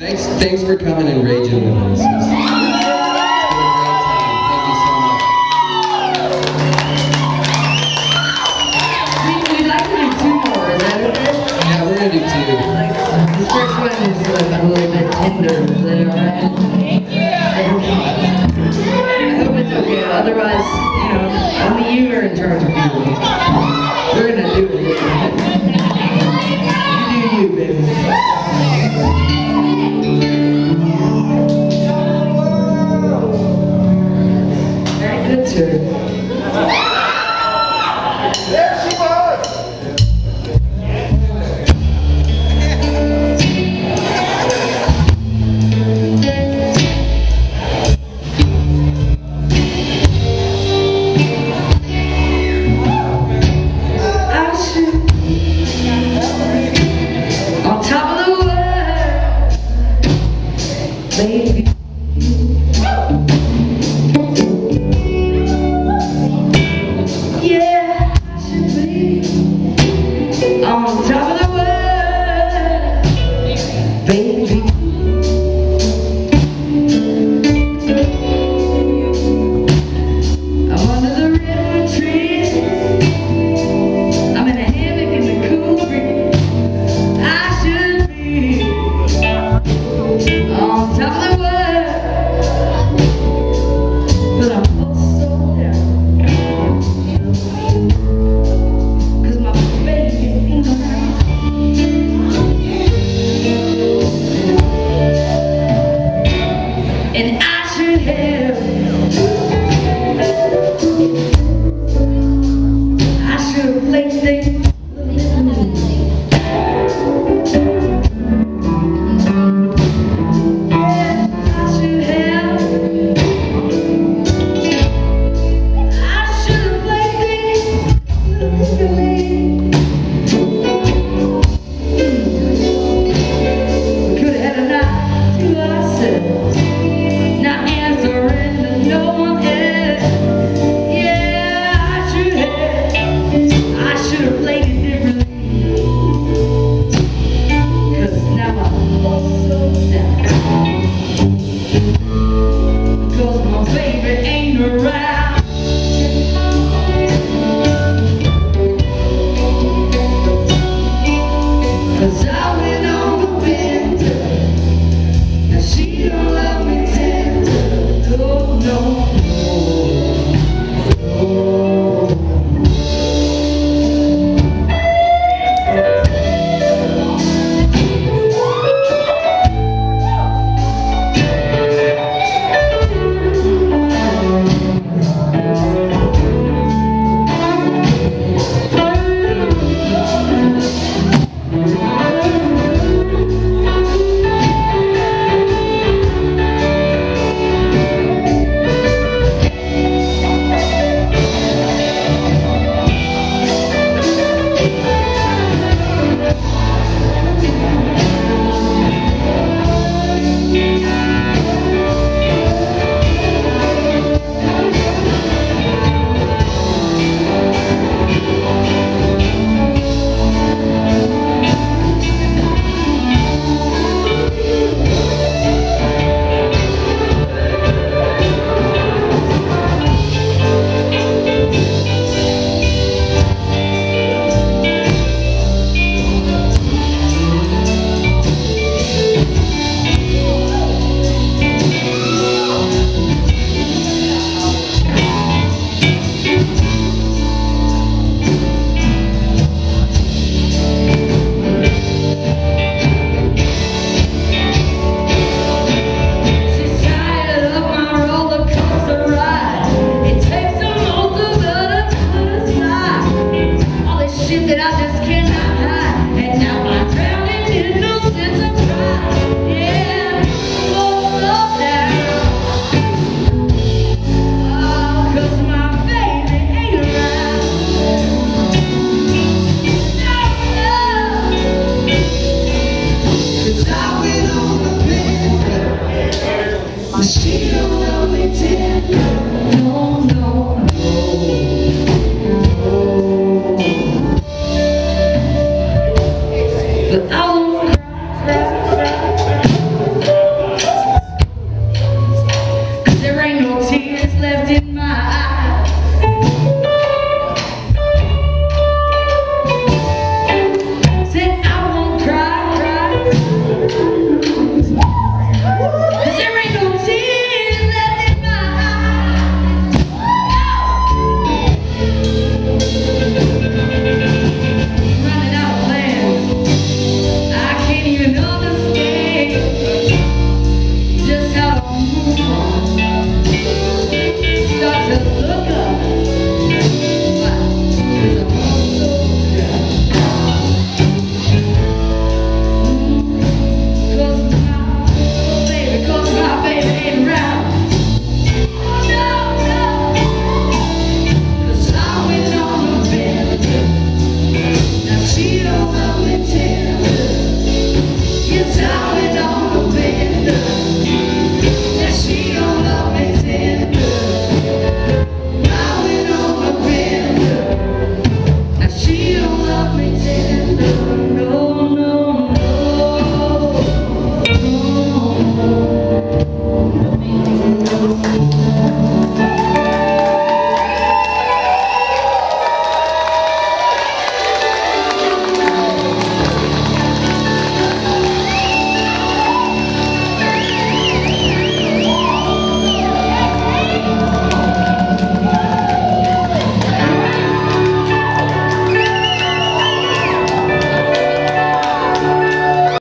Thanks, thanks for coming and raging with us. It's been a great time. Thank you so much. We, we'd like to do two more, is that okay? Yeah, we're gonna do two. Like, this first one is like a little bit tender, is that alright? I hope it's okay, otherwise, you know, only you are in charge that I just can't. left in my eyes.